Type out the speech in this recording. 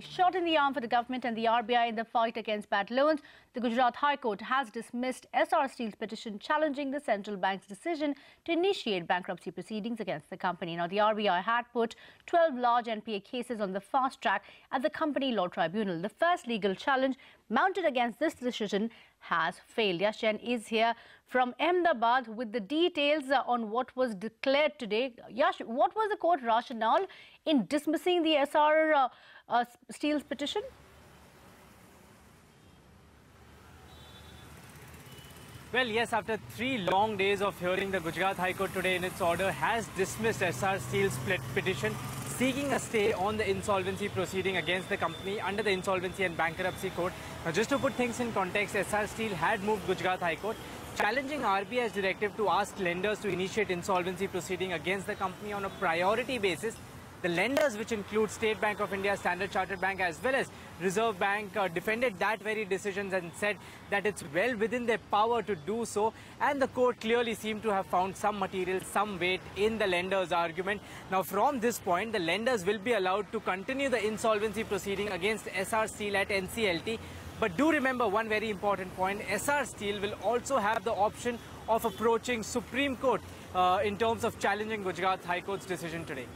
Shot in the arm for the government and the RBI in the fight against bad loans, the Gujarat High Court has dismissed Essar Steel's petition challenging the central bank's decision to initiate bankruptcy proceedings against the company. Now, the RBI had put 12 large NPA cases on the fast track at the company law tribunal. The first legal challenge mounted against this decision has failed. Yash Jain is here from Ahmedabad with the details on what was declared today. Yash, what was the court rationale in dismissing the Essar uh, uh, Steel's petition? Well, yes, after three long days of hearing, the Gujarat High Court today in its order has dismissed Essar Steel's petition seeking a stay on the insolvency proceeding against the company under the Insolvency and Bankruptcy Code. Now, just to put things in context, Essar Steel had moved Gujarat High Court challenging RBI's directive to ask lenders to initiate insolvency proceeding against the company on a priority basis the lenders, which include State Bank of India, Standard Chartered Bank, as well as Reserve Bank, uh, defended that very decision and said that it's well within their power to do so. And the court clearly seemed to have found some material, some weight in the lenders' argument. Now, from this point, the lenders will be allowed to continue the insolvency proceeding against Essar Steel at NCLT. But do remember one very important point, Essar Steel will also have the option of approaching Supreme Court uh, in terms of challenging Gujarat High Court's decision today.